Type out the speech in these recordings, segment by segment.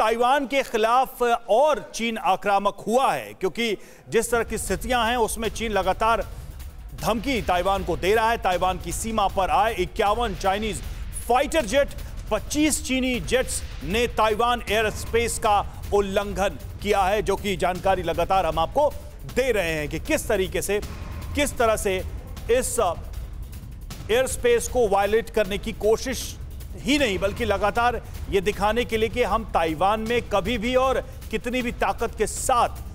Taiwan के खिलाफ और चीन आक्रामक हुआ है, क्योंकि जिस तरह की स्थितियाँ हैं, उसमें चीन लगातार धमकी ताइवान को दे रहा है। ताइवान की सीमा पर आए इक्यावन चाइनीज़ फाइटर जेट 25 चीनी जेट्स ने ताइवान एयर स्पेस का उल्लंघन किया है, जो कि जानकारी लगातार हम आपको दे रहे हैं कि किस तरीके से, किस तरह से इस एयर स्पेस को वायलेट करने की कोशिश ही नहीं, बल्कि लगातार ये दिखाने के लिए कि हम ताइवान में कभी भी और कितनी भी ताकत के साथ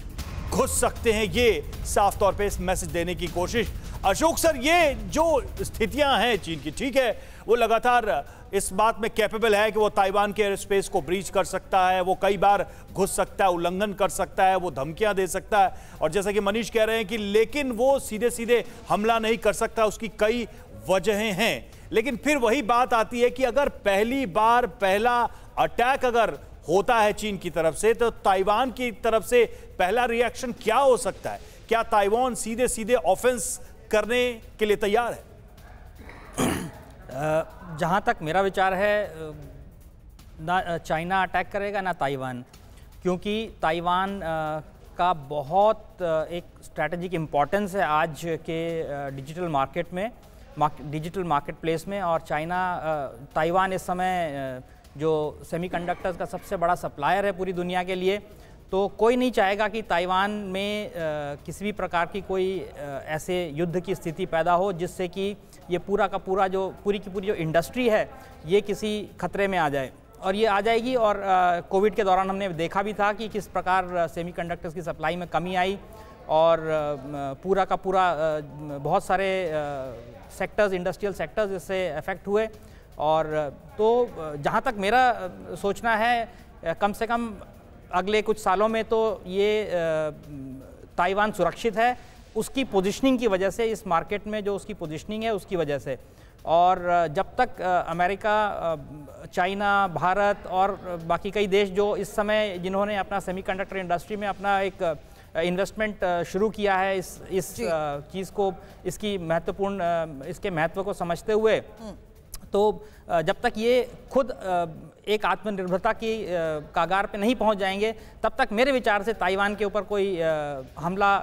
घुस सकते हैं, ये साफ़ तौर पे इस मैसेज देने की कोशिश। अशोक सर, ये जो स्थितियाँ हैं चीन की, ठीक है, वो लगातार इस बात में कैपेबल है कि वो ताइवान के एयर स्पेस को ब्रीच कर सकता है, वो कई बार घुस सकता है, उल्लंघन कर सकता है, वो धमकियाँ दे सकता है। और जैसा कि मनीष कह रहे हैं कि लेकिन वो सीधे सीधे हमला नहीं कर सकता, उसकी कई वजहें हैं। लेकिन फिर वही बात आती है कि अगर पहली बार पहला अटैक अगर होता है चीन की तरफ़ से तो ताइवान की तरफ़ से पहला रिएक्शन क्या हो सकता है? क्या ताइवान सीधे सीधे ऑफेंस करने के लिए तैयार है? जहाँ तक मेरा विचार है ना चाइना अटैक करेगा ना ताइवान। क्योंकि ताइवान का बहुत एक स्ट्रैटेजिक इम्पॉर्टेंस है आज के डिजिटल मार्केट में। डिजिटल मार्केट प्लेस में और चाइना ताइवान इस समय जो सेमीकंडक्टर्स का सबसे बड़ा सप्लायर है पूरी दुनिया के लिए तो कोई नहीं चाहेगा कि ताइवान में किसी भी प्रकार की कोई ऐसे युद्ध की स्थिति पैदा हो जिससे कि ये पूरा का पूरा जो, पूरी की पूरी जो इंडस्ट्री है, ये किसी खतरे में आ जाए। और ये आ जाएगी और कोविड के दौरान हमने देखा भी था कि किस प्रकार सेमीकंडक्टर्स की सप्लाई में कमी आई। और पूरा का पूरा बहुत सारे सेक्टर्स इंडस्ट्रियल सेक्टर्स इससे अफेक्ट हुए। और तो जहाँ तक मेरा सोचना है कम से कम अगले कुछ सालों में तो ये ताइवान सुरक्षित है। उसकी पोजीशनिंग की वजह से, इस मार्केट में जो उसकी पोजीशनिंग है, उसकी वजह से। और जब तक अमेरिका चाइना, भारत और बाकी कई देश जो इस समय जिन्होंने अपना सेमीकंडक्टर इंडस्ट्री में अपना एक इन्वेस्टमेंट शुरू किया है इस इस चीज़ को इसकी महत्वपूर्ण इसके महत्व को समझते हुए हम्म। तो जब तक ये खुद एक आत्मनिर्भरता की कागार पे नहीं पहुँच जाएँगे तब तक मेरे विचार से ताइवान के ऊपर कोई हमला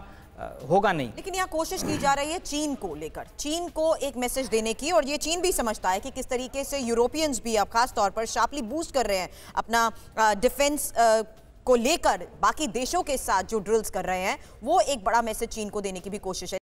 होगा नहीं। लेकिन यहाँ कोशिश की जा रही है चीन को लेकर। चीन को एक मैसेज देने की और ये चीन भी समझता है कि किस तरीके से यूरोपियंस भी अब खास तौर पर शार्पली बूस्ट कर रहे हैं अपना डिफेंस को लेकर बाकी देशों के साथ जो ड्रिल्स कर रहे हैं, वो एक बड़ा मैसेज चीन को देने की भी कोशिश है।